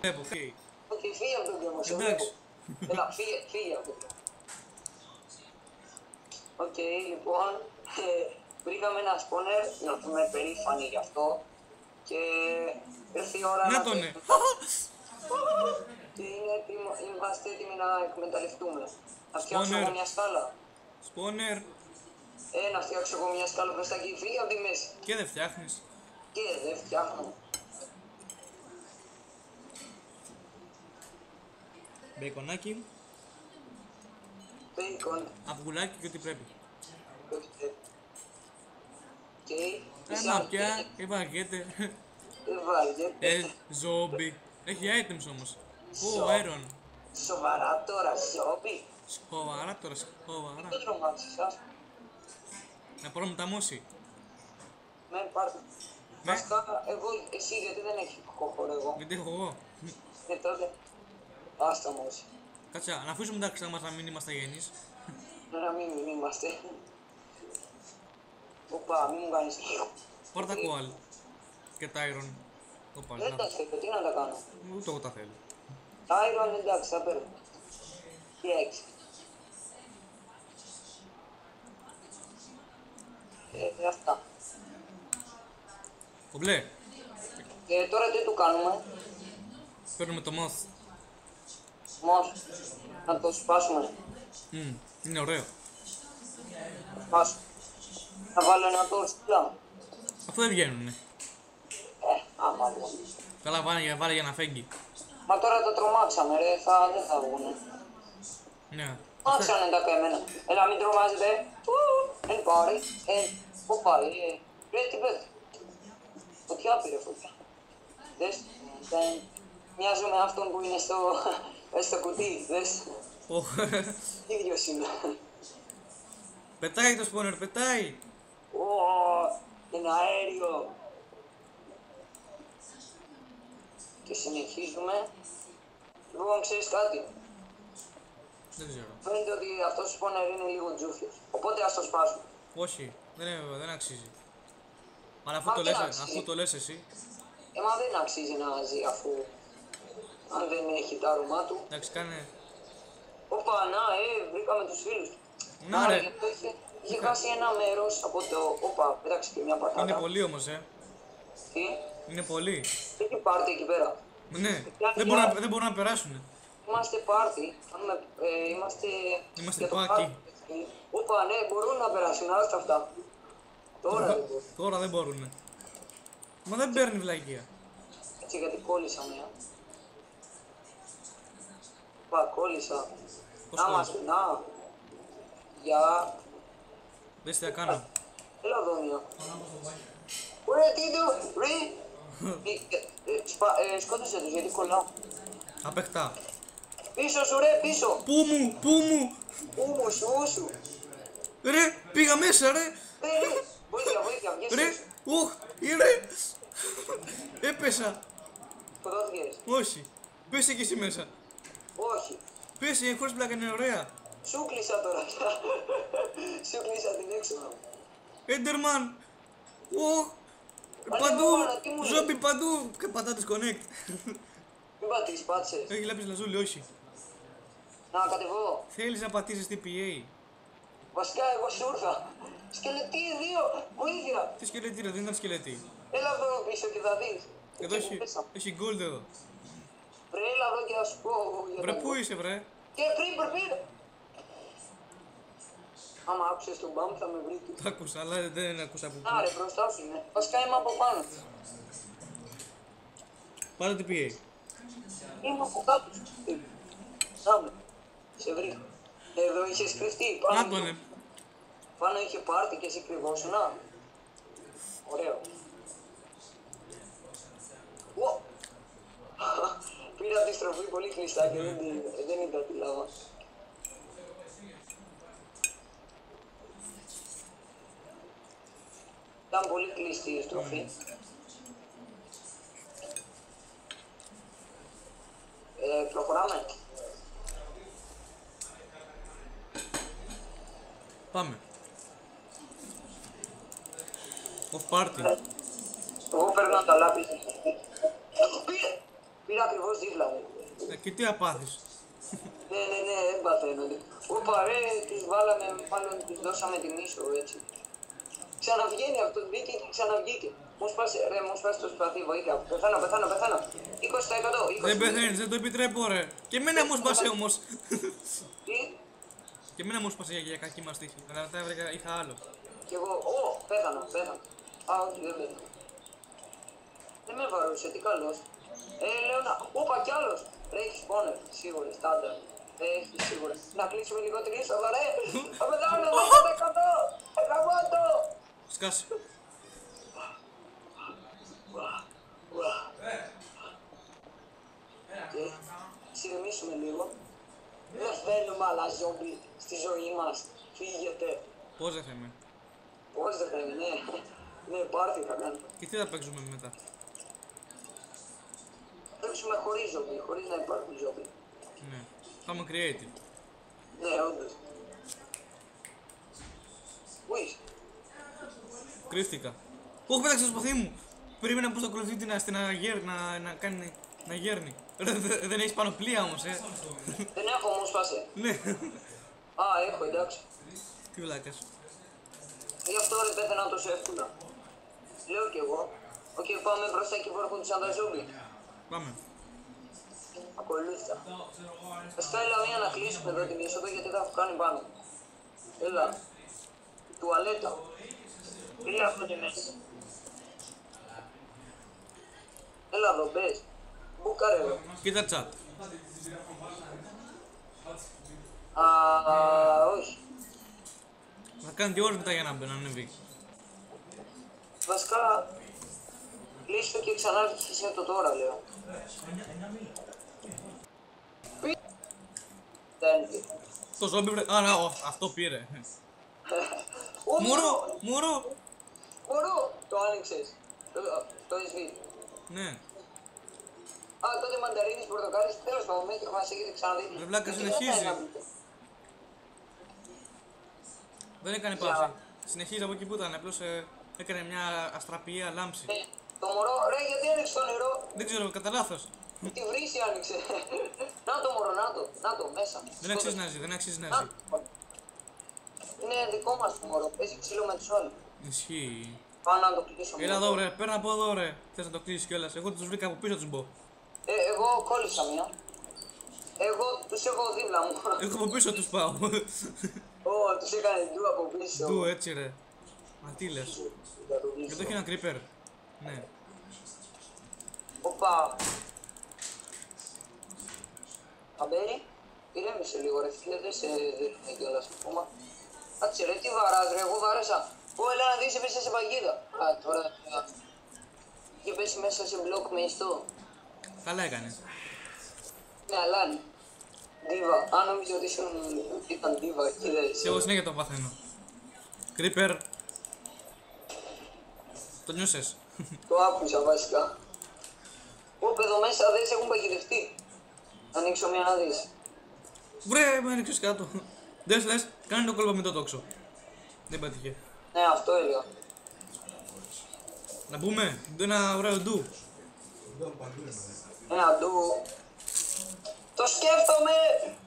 Βλέπω, φύγει. Οκ, φύγε από τον γκρεμό, σε Εντάξει. βλέπω. Έλα, φύγε, φύγε από τον κρεμό. Οκ, λοιπόν, ε, βρήκαμε ένα spawner, νιώθουμε περήφανοι γι' αυτό και ήρθε η ώρα Να τον ναι. Και είναι έτοιμο, είμαστε έτοιμοι να εκμεταλλευτούμε. Να φτιάξω Spawner. εγώ μια σκάλα. Spawner Ε, να φτιάξω εγώ μια σκάλα προς τα εκεί, φύγε από τη μέση. και δεν φτιάχνεις. Και δεν φτιάχνω. Μπέικονάκι, Bacon. αυγουλάκι και ό,τι πρέπει. Οκ. Ένα πια, υπαρκέται. Δεν βάριεται. Ε, ζόμπι. Έχει items όμως. Ω, Ζο- αέρον. Σοβαρά τώρα, ζόμπι. Σοβαρά τώρα, σοβαρά. Δεν τρομάξεις, ας. Να μπορώ να μεταμώσει. Με πάρτε. Ναι. Βασικά, εγώ, εσύ γιατί δεν έχεις χώρο εγώ; Γιατί έχω εγώ; Ε, τότε. Άστα μου όσοι. Κάτσα, να αφήσουμε τα ξένα μας να μην είμαστε γέννης. Να μην, μην είμαστε. Οπα, μην μου κάνεις λίγο. Πάρε τα koal. Και τα iron. Οπα, Δεν τα να- θέλω, τι να τα κάνω. Ούτε εγώ τα θέλω. Iron εντάξει, θα παίρνω. Και έξι. Ε, αυτά. Ο μπλε, Ε, τώρα τι του κάνουμε; παίρνουμε το mouse. Μος, να το σπάσουμε. Μμμ, είναι ωραίο. Να σπάσουμε. Θα βάλω ένα τόρστιλα. Αφού δεν βγαίνουνε. Ε, άμα δεν. Καλά, βάλε, για- βάλε για να φέγγει. Μα τώρα τα τρομάξαμε ρε, θα, δεν θα βγουνε. Ναι. Μάξανε τα καημένα. Έλα μην τρομάζετε. Ου, Εν πάρει. Εν, πού πάει. ε. Ρε τι πες. Φωτιά πήρε φωτιά. Δες. Δεν. Μοιάζω με αυτόν που είναι στο, στο κουτί. Δες. Ω, Ίδιος είναι. Πετάει το σπόνερ, πετάει. Ω, ένα αέριο. Και συνεχίζουμε. Λοιπόν, ξέρεις κάτι; Δεν ξέρω. Φαίνεται ότι αυτός ο σπόνερ είναι λίγο τζούφιος. Οπότε ας το σπάσουμε. Όχι, δεν, είναι, δεν αξίζει. Αλλά αφού Μα το, τι λες, αξίζει. αφού το λες εσύ, Ε, μα δεν αξίζει να ζει αφού αν δεν έχει τα αρώμα του. εντάξει, κάνε. Όπα, να, ε, βρήκαμε τους φίλους. Να, ρε. γιατί είχε, είχε χάσει ένα μέρος από το... Όπα, πέταξε και μια πατάτα. Είναι πολύ όμως, ε. Τι, Είναι πολύ. έχει πάρτι εκεί πέρα. Ναι, δεν μπορούν να, δεν μπορούν να περάσουν. Είμαστε πάρτι, κάνουμε, ε, είμαστε... Είμαστε για το πάκι. πάρτι. Όπα, ναι, μπορούν να περάσουν, άστα αυτά. Τώρα δεν μπορούν. Τώρα δεν μπορούν. Μα δεν παίρνει βλακεία. Έτσι, γιατί κόλλησα μια. Πα, κόλλησα. Πώς Να κόλλησες; είμαστε, να. Για... Δες τι θα κάνω. Έλα εδώ μια. Ωραία, τι το, ρε. Ε, ε, σπα- ε, Σκότωσε τους γιατί κολλάω. Απεχτά. Πίσω σου ρε, πίσω. Πού μου, πού μου. Ούμου σου, ούσου. Ρε, πήγα μέσα, ρε. Ε, ρε, βοήθεια, βοήθεια, βγες Ρε, έξω. ουχ, ρε. Έπεσα. Σκοτώθηκες. Όχι. Πέσε και εσύ μέσα. Όχι. Πέσε, χωρίς πλάκα είναι ωραία. Σου κλείσα τώρα. Σου κλείσα την έξοδο. Έντερμαν. Ουχ. Μα Παντού. λέω, μάνα, τι μου λες. Ζόμπι παντού. Και πατάτες connect. Μην πατήσεις, πάτησες. Έχει λάμπεις λαζούλη, όχι. Να κατεβώ. Θέλεις να πατήσεις TPA. Βασικά εγώ σου ήρθα. Σκελετή δύο, βοήθεια. Τι σκελετή, ρε, δεν ήταν σκελετή. Έλα εδώ πίσω και θα δεις. Εδώ Εκεί που έχει, πέσα. έχει gold εδώ. Βρε, έλα εδώ και θα σου πω. για Βρε, το- πού είσαι, βρε; Και πριν, πριν. Άμα άκουσες τον μπαμ θα με βρεις. Το άκουσα, αλλά δεν άκουσα που. Άρε, μπροστά σου είναι. Βασικά είμαι από πάνω. Πάρε TPA. Είμαι από κάτω. Σάμε. Σε βρήκα. Εδώ είχες κρυφτεί. Πάνω, Να τον, ε. πάνω είχε πάρτι και εσύ κρυβόσουν. Α. Ωραίο. Ω. Πήρα τη στροφή πολύ κλειστά και δεν, την- δεν είδα τη λάβα. Ήταν πολύ κλειστή η στροφή. Ε, προχωράμε. Πάμε. Off party. Εγώ παίρνω τα λάπη. Πήρα, πήρα ακριβώς δίπλα. Και τι απάθεις. Ναι, ναι, ναι, δεν παθαίνονται. Όπα ρε, τους βάλαμε, μάλλον τους δώσαμε τη μίσο, έτσι. Ξαναβγαίνει αυτό, μπήκε και ξαναβγήκε. Μου σπάσε, ρε, μου σπάσε το σπαθί, βοήθεια. Πεθάνω, πεθάνω, πεθάνω. 20%, 20%. Δεν πεθαίνεις, δεν το επιτρέπω ρε. Και εμένα μου σπάσε όμως. Τι, Και εμένα μου σπάσε για, για κακή μας τύχη. Αλλά μετά βρήκα, είχα άλλο. κι εγώ, ω, πέθανα, πέθανα. Α, όχι, δεν πέθανα. Δεν με βαρούσε, τι καλός. Ε, λέω να, όπα κι άλλος. Ρε, έχεις πόνερ, σίγουρα, στάνταρ. Ε, έχεις σίγουρα. Να κλείσουμε λίγο την είσοδο, ρε. Θα πεθάνω, 10%. Γαμώτο. Σκάσε. Και συγγνωμίσουμε λίγο. Δεν θέλουμε άλλα ζόμπι στη ζωή μας. Φύγετε. Πώς δεν θέμε. Πώς δεν θέλουμε, ναι. Ναι, πάρτι θα κάνουμε. Και τι θα παίξουμε μετά; Παίξουμε χωρίς ζόμπι, χωρίς να υπάρχουν ζόμπι. Ναι. Θα είμαι creative. Ναι, όντως. Πού είσαι; Κρύφτηκα. Όχι, πέταξε το σπαθί μου; Περίμενα πως το ακολουθεί να, στην αγέρ, να, να κάνει. να γέρνει. Ρε, δε- δεν έχεις πανοπλία όμως, ε. Δεν έχω όμως σπάσε. ναι. Α, έχω, εντάξει. Τι βλάκας. Γι' αυτό ρε πέθανα τόσο εύκολα. Λέω κι εγώ. Οκ, πάμε μπροστά και βορχούν σαν τα ζόμπι. Πάμε. Ακολούθητα. Βασικά έλα μία να κλείσουμε εδώ την είσοδο γιατί θα έχω κάνει πάνω. Έλα. Τουαλέτα. Έλα αυτό τη μέση. Έλα εδώ, μπες. Μπούκαρε εδώ. Κοίτα chat. Α, όχι. Θα κάνει δύο ώρες μετά για να μπει, να ανέβει. Βασικά, κλείστο και ξανά έρθεις το τώρα, λέω. Πι- Δεν πήρε. Το ζόμπι βρε... Α, να, ο, αυτό πήρε. Ω, Μωρό, μωρό. Μωρό! Το άνοιξες. Το, το SB. Ναι. Α, τότε μανταρίνης, πορτοκάλης, τέλος πάντων, μέχρι μας έχετε ξαναδεί. Ρε βλάκα, Γιατί συνεχίζει. δεν θα Δεν έκανε πάση. Συνεχίζει από εκεί που ήταν, απλώς ε, έκανε μια αστραπιαία λάμψη. Ε, Το μωρό, ρε, γιατί άνοιξε το νερό; Δεν ξέρω, κατά λάθος. Τη βρύση άνοιξε. να το μωρό, να το, να το, μέσα. Δεν αξίζει να ζει, δεν αξίζει να Να ζει. το. Είναι δικό μας το μωρό, παίζει ξύλο με τους άλλους. Ισχύει. Πάω να το κλείσω. Έλα μόνο. εδώ ρε, παίρνω από εδώ ρε. Θες να το κλείσεις κιόλας. Εγώ τους βρήκα από πίσω τους μπω. Ε, εγώ κόλλησα μία. Εγώ τους έχω δίπλα μου. Εγώ από πίσω τους πάω. Ω, τους έκανε ντου από πίσω. Του έτσι ρε. Μα τι λες. Για το Εδώ πίσω. έχει ένα creeper. Ναι. Οπα. Αμπέρι, ηρέμησε λίγο ρε φίλε, δεν σε δείχνει κιόλας ακόμα. Κάτσε ρε, τι βαράς ρε, εγώ βάρασα. Ω, έλα να δεις, έπεσε σε παγίδα. Α, τώρα... α, Είχε πέσει μέσα σε μπλοκ με ιστό. Καλά έκανες. Ναι, αλλά ναι. Δίβα. Αν νομίζω ότι ήσουν, ήταν δίβα, είδες. Και εγώ συνέχεια το παθαίνω. Creeper. Το νιώσες. Το άκουσα βασικά; Ωπ, εδώ μέσα δεν σε έχουν παγιδευτεί. Ανοίξω μία να δεις. Βρε, με άνοιξες κάτω. Δες λες, κάνε το κόλπο με το τόξο. Δεν πέτυχε. Ναι, αυτό έλεγα. Να πούμε, ένα ωραίο ντου. Ένα ντου. Το σκέφτομαι!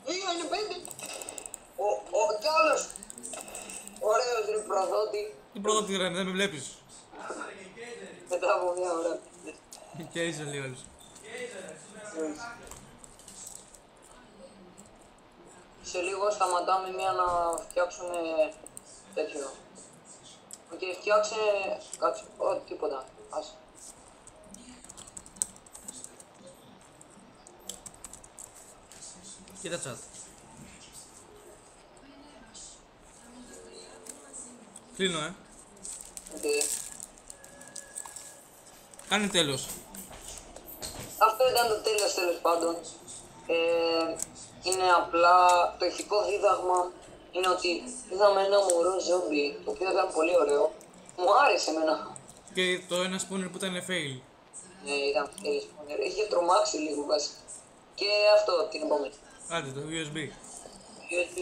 Δύο είναι πέντε. Ο, ο κι άλλος. Ωραίος ρε προδότη. Τι πρώτο τι ρε, δεν με βλέπεις. Μετά από μια ώρα. Και είσαι λίγο άλλος. Σε λίγο σταματάμε μία να φτιάξουμε τέτοιο. Οκ, φτιάξε... Κάτσε, ό, τίποτα. Άσε. Κοίτα chat. Κλείνω, ε. Οκ. Κάνε τέλος. Αυτό ήταν το τέλος τέλος πάντων. Ε, είναι απλά το ηθικό δίδαγμα είναι ότι είδαμε ένα μωρό ζόμπι το οποίο ήταν πολύ ωραίο. Μου άρεσε εμένα. Και το ένα spawner που ήταν fail. Ναι, ήταν τέλειος. Είχε τρομάξει λίγο βασικά. Και αυτό την επόμενη. Άντε το USB. USB.